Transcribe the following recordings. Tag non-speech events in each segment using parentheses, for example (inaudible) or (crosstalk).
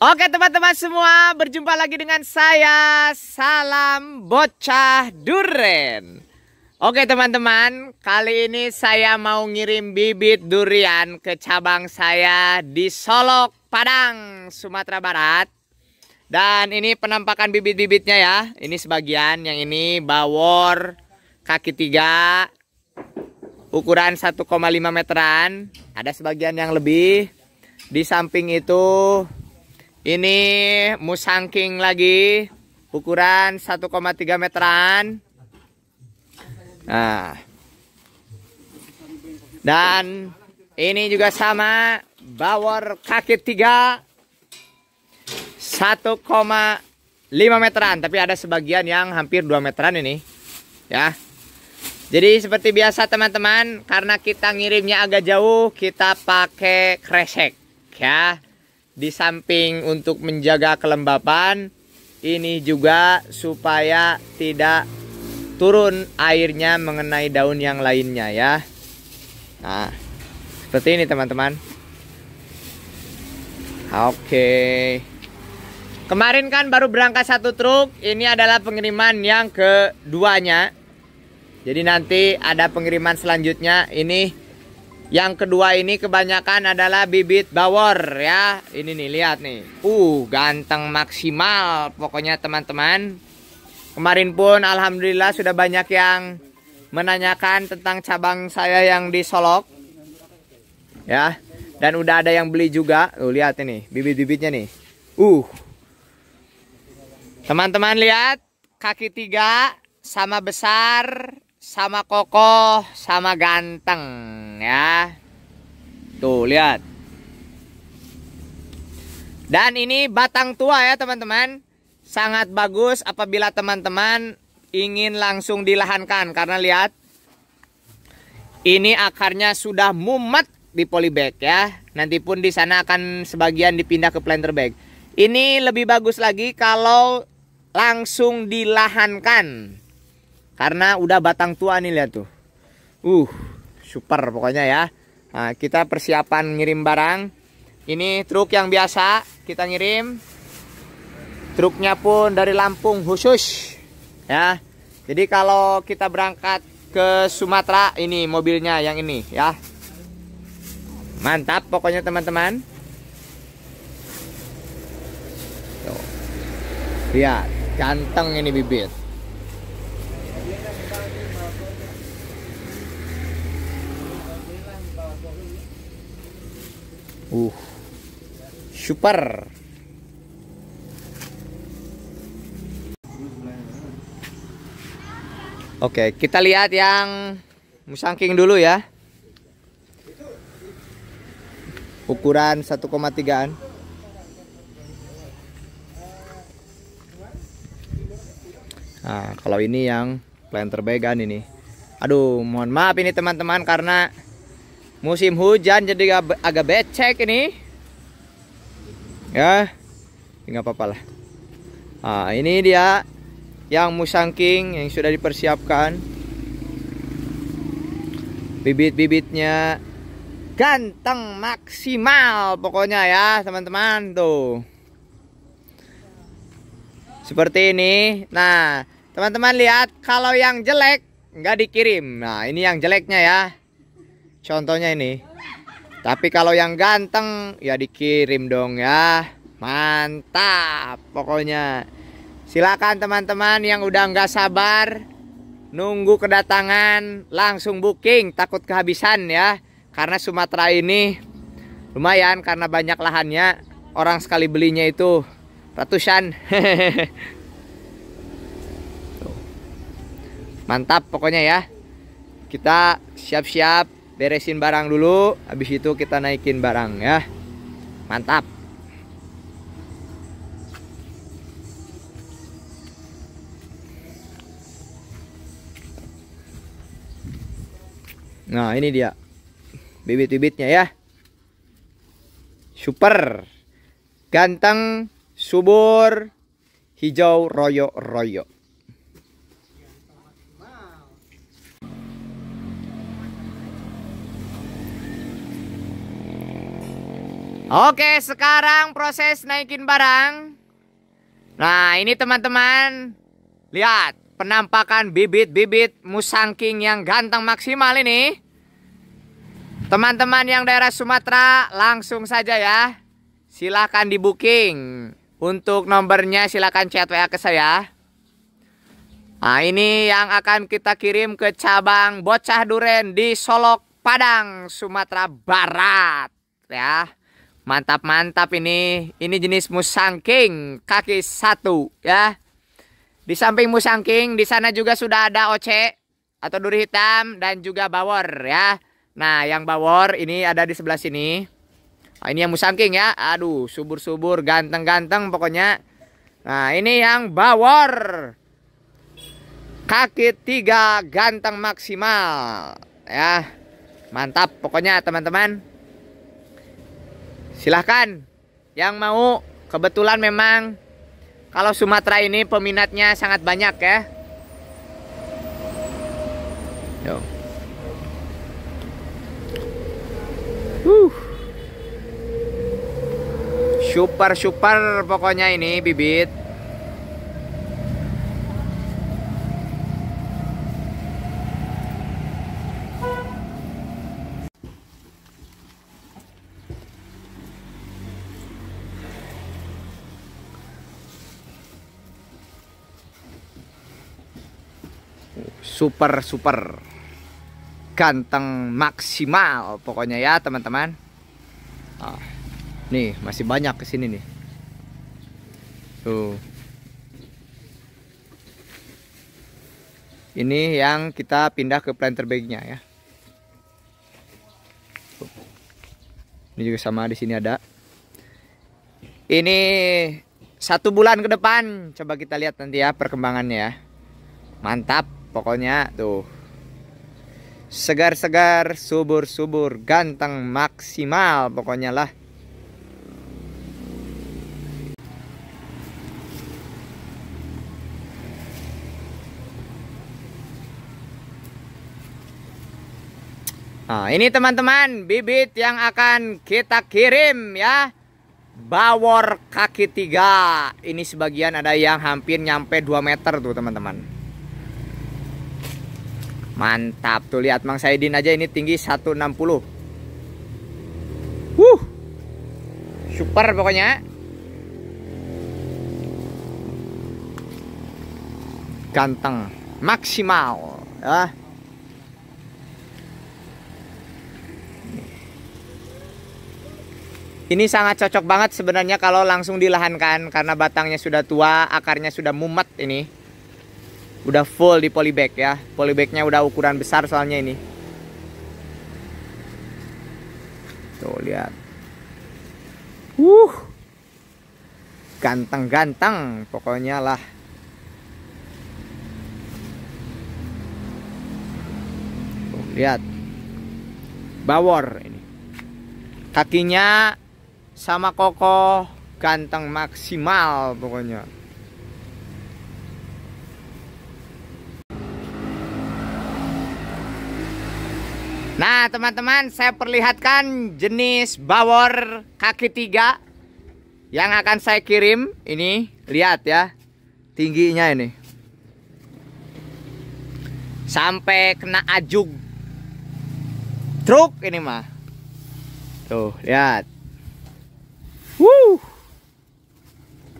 Oke teman-teman semua, berjumpa lagi dengan saya Salam Bocah Duren. Oke teman-teman, kali ini saya mau ngirim bibit durian ke cabang saya di Solok, Padang, Sumatera Barat. Dan ini penampakan bibit-bibitnya ya. Ini sebagian, yang ini bawor kaki tiga, ukuran 1,5 meteran. Ada sebagian yang lebih. Di samping itu ini musangking lagi ukuran 1,3 meteran. Nah. Dan ini juga sama bawor kaki 3 1,5 meteran, tapi ada sebagian yang hampir 2 meteran ini. Ya. Jadi seperti biasa teman-teman, karena kita ngirimnya agak jauh, kita pakai kresek ya di samping untuk menjaga kelembapan ini juga supaya tidak turun airnya mengenai daun yang lainnya ya. Nah seperti ini teman-teman. Oke. Kemarin kan baru berangkat satu truk ini adalah pengiriman yang keduanya. Jadi nanti ada pengiriman selanjutnya. Ini yang kedua ini kebanyakan adalah bibit bawor ya. Ini nih lihat nih. Uh, ganteng maksimal pokoknya teman-teman. Kemarin pun alhamdulillah sudah banyak yang menanyakan tentang cabang saya yang di Solok. Ya. Dan udah ada yang beli juga. Tuh lihat ini bibit-bibitnya nih. Uh. Teman-teman lihat kaki tiga sama besar sama kokoh sama ganteng ya. Tuh lihat. Dan ini batang tua ya teman-teman. Sangat bagus apabila teman-teman ingin langsung dilahankan. Karena lihat ini akarnya sudah mumet di polybag ya. Nanti pun di sana akan sebagian dipindah ke planter bag. Ini lebih bagus lagi kalau langsung dilahankan karena udah batang tua nih lihat tuh. Uh, super pokoknya ya. Nah, kita persiapan ngirim barang. Ini truk yang biasa kita ngirim. Truknya pun dari Lampung khusus. Ya. Jadi kalau kita berangkat ke Sumatera ini mobilnya yang ini ya. Mantap pokoknya teman-teman. Lihat, ganteng ini bibit. Uh. Super. Oke, kita lihat yang musangking dulu ya. Ukuran 1,3an. Nah, kalau ini yang planter began ini. Aduh, mohon maaf ini teman-teman karena musim hujan jadi agak, agak becek ini. Ya nggak apa-apa lah. Nah, ini dia yang musangking yang sudah dipersiapkan. Bibit-bibitnya ganteng maksimal pokoknya ya teman-teman tuh. Seperti ini. Nah teman-teman lihat kalau yang jelek nggak dikirim. Nah ini yang jeleknya ya Contohnya ini. Tapi kalau yang ganteng ya dikirim dong ya. Mantap pokoknya. Silakan teman-teman yang udah nggak sabar nunggu kedatangan langsung booking takut kehabisan ya karena Sumatera ini lumayan karena banyak lahannya orang sekali belinya itu ratusan (laughs) mantap pokoknya ya kita siap-siap beresin barang dulu habis itu kita naikin barang ya. Mantap. Nah ini dia. Bibit-bibitnya ya. Super. Ganteng subur hijau royo-royo Oke, sekarang proses naikin barang. Nah, ini teman-teman. Lihat, penampakan bibit-bibit musangking yang ganteng maksimal ini. Teman-teman yang daerah Sumatera, langsung saja ya. Silahkan di booking. Untuk nomornya silahkan chat WA ke saya. Nah, ini yang akan kita kirim ke cabang Bocah Duren di Solok, Padang, Sumatera Barat. Ya. Mantap-mantap ini. Ini jenis musangking kaki satu ya. Di samping musangking di sana juga sudah ada oce atau duri hitam dan juga bawor ya. Nah, yang bawor ini ada di sebelah sini. Nah, ini yang musangking ya. Aduh, subur-subur, ganteng-ganteng pokoknya. Nah, ini yang bawor. Kaki tiga ganteng maksimal ya. Mantap pokoknya teman-teman silahkan yang mau kebetulan memang kalau Sumatera ini peminatnya sangat banyak ya Yo. Uh. super super pokoknya ini bibit super super ganteng maksimal pokoknya ya teman-teman. Ah, nih masih banyak ke sini nih. Tuh. Ini yang kita pindah ke planter bagnya ya. Ini juga sama di sini ada. Ini satu bulan ke depan. Coba kita lihat nanti ya perkembangannya ya. Mantap pokoknya tuh segar-segar subur-subur ganteng maksimal pokoknya lah Nah, ini teman-teman bibit yang akan kita kirim ya. Bawor kaki tiga. Ini sebagian ada yang hampir nyampe 2 meter tuh teman-teman. Mantap tuh lihat Mang Saidin aja ini tinggi 160. Wuh. Super pokoknya. Ganteng, maksimal ya. Ini sangat cocok banget sebenarnya kalau langsung dilahankan karena batangnya sudah tua, akarnya sudah mumet ini udah full di polybag ya. Polybagnya udah ukuran besar soalnya ini. Tuh lihat. Uh ganteng-ganteng pokoknya lah. Tuh, lihat. Bawor ini. Kakinya sama kokoh ganteng maksimal pokoknya Nah teman-teman saya perlihatkan jenis bawor kaki tiga yang akan saya kirim. Ini lihat ya tingginya ini. Sampai kena ajug truk ini mah. Tuh lihat. Wuh.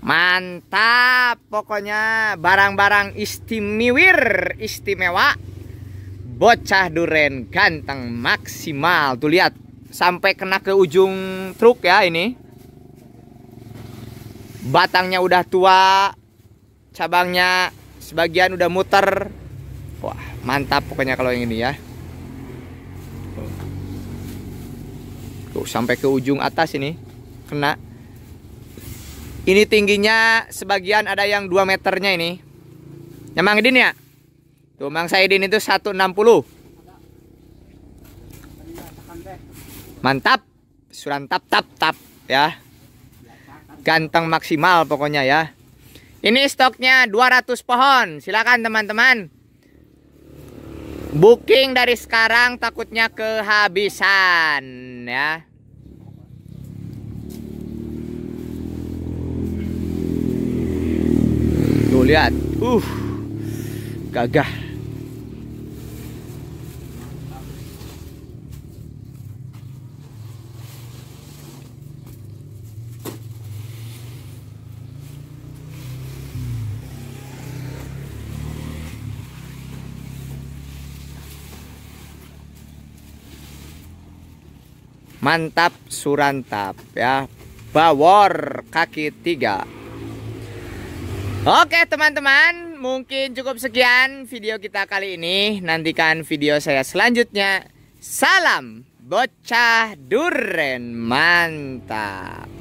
Mantap pokoknya barang-barang istimewir istimewa bocah duren ganteng maksimal. Tuh lihat. Sampai kena ke ujung truk ya ini. Batangnya udah tua cabangnya sebagian udah muter. Wah mantap pokoknya kalau yang ini ya. Tuh sampai ke ujung atas ini kena. Ini tingginya sebagian ada yang 2 meternya ini. Nyamang ini ya Tuh Mang Saidin itu 160. Mantap. Surantap tap tap ya. Ganteng maksimal pokoknya ya. Ini stoknya 200 pohon. Silakan teman-teman. Booking dari sekarang takutnya kehabisan ya. Tuh lihat. Uh. Gagah. Mantap surantap ya. Bawor kaki tiga. Oke teman-teman, mungkin cukup sekian video kita kali ini. Nantikan video saya selanjutnya. Salam bocah duren mantap.